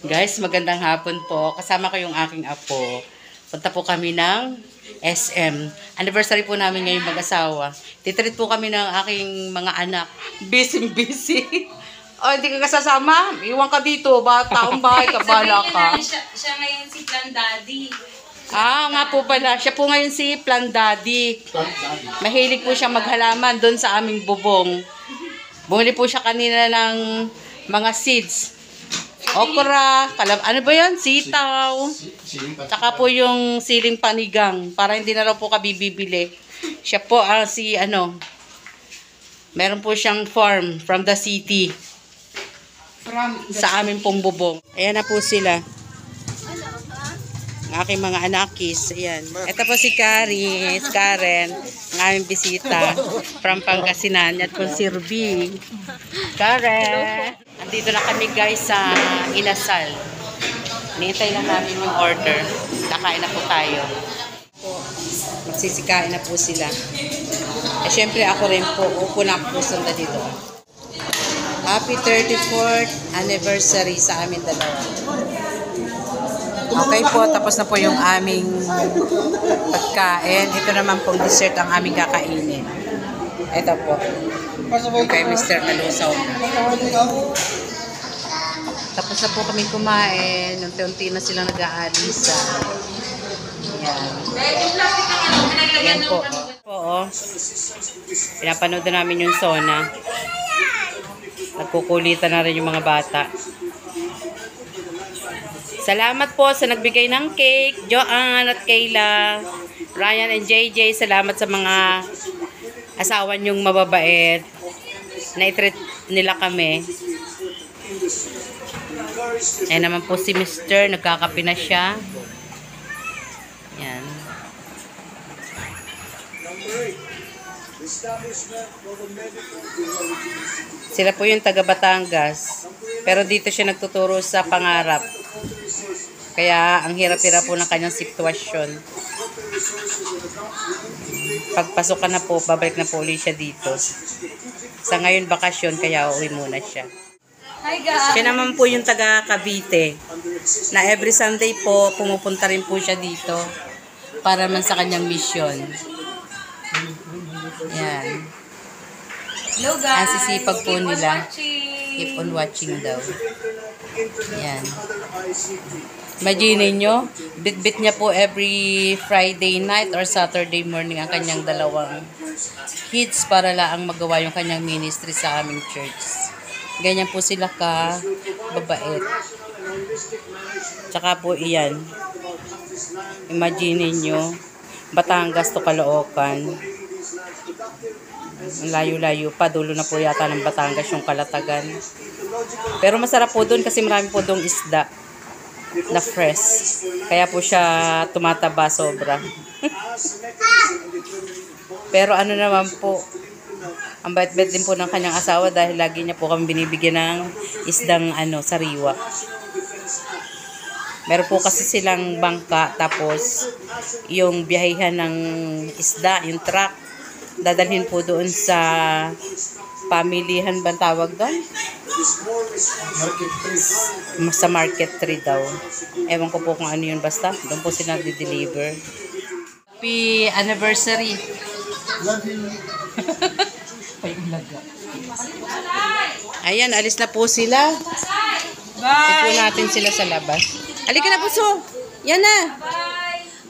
Guys, magandang hapon po. Kasama ko yung aking apo. Punta po kami ng SM. Anniversary po namin ngayon mag-asawa. Titreat po kami ng aking mga anak. Busy, busy. oh, hindi ka kasasama? Iwan ka dito. Ba, taong bahay ka, bala ka. Siya, siya ngayon si Plan Daddy. Ah, nga po pala. Siya po ngayon si Plan Daddy. Mahilig po siya maghalaman doon sa aming bubong. Bumili po siya kanina ng mga seeds. Okra, kalam, ano ba yan? Sitaw. Tsaka po yung siling panigang para hindi na raw po kami bibili. Siya po ah, si ano, meron po siyang farm from the city. Sa amin pong bubong. Ayan na po sila. Ang aking mga anakis. Ayan. Ito po si Caris, Karen, ang aming bisita from Pangasinan. At po si Ruby. Karen. Andito na kami guys sa Inasal. Nintay lang namin yung order. Kakain na po tayo. Magsisikain na po sila. Eh, syempre ako rin po, upo na po sanda dito. Happy 34th anniversary sa amin dalawa. Okay po, tapos na po yung aming pagkain. Ito naman pong dessert ang aming kakainin. Ito po. Yung kay Mr. Kalusaw. Tapos na po kami kumain. Unti-unti na silang nag-aalisa. Yan. Yan po. Po, oh. Pinapanood na namin yung Sona. Nagkukulitan na rin yung mga bata. Salamat po sa nagbigay ng cake, Joanne at Kayla, Ryan and JJ. Salamat sa mga asawa niyong mababait. Na-treat nila kami. Ayan naman po si Mr. Nagkakape na siya. Yan. Sila po yung taga Batangas. Pero dito siya nagtuturo sa pangarap. Kaya ang hirap-hirap po ng kanyang sitwasyon. Pagpasok ka na po, babalik na po ulit siya dito. Sa ngayon bakasyon, kaya uuwi muna siya. Hi guys! Siya naman po yung taga Cavite. Na every Sunday po, pumupunta rin po siya dito para man sa kanyang mission. Yan. Hello guys! Ang sisipag po Keep nila. watching. Keep on watching daw. Yan. Imagine nyo, bit-bit niya po every Friday night or Saturday morning ang kanyang dalawang kids para lang magawa yung kanyang ministry sa aming church. Ganyan po sila ka babait. Tsaka po iyan. Imagine nyo, Batangas to Caloocan. Layo-layo pa, dulo na po yata ng Batangas yung kalatagan. Pero masarap po doon kasi marami po doong isda na fresh. Kaya po siya tumataba sobra. Pero ano naman po, ang bait-bait din po ng kanyang asawa dahil lagi niya po kami binibigyan ng isdang ano, sariwa. Meron po kasi silang bangka tapos yung biyahihan ng isda, yung truck, dadalhin po doon sa pamilihan ba tawag doon? Sa market tree daw. Ewan ko po kung ano yun basta. Doon po sila di-deliver. Happy anniversary. Ayan, alis na po sila. Bye! po natin sila sa labas. Halika na, puso. Yan na.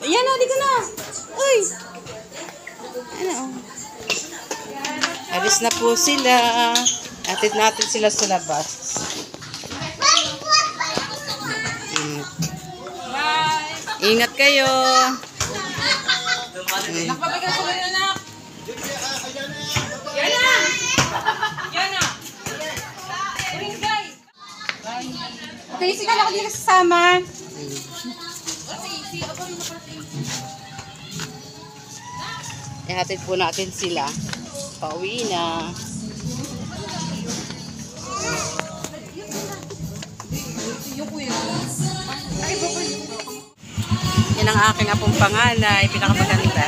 Yan na, halika na. Uy. Ano, oh. Alis na po sila. Atid natin sila sa labas. Mm. Ingat kayo. Nakapabigyan ko rin anak! Yan na! Yan na! Okay, sige ako dito sasama. Ihatid po natin sila. Pauwi na. Yan ang aking apong panganay, pinakamaganda.